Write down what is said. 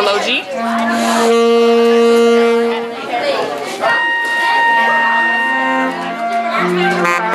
Emoji. Mm -hmm.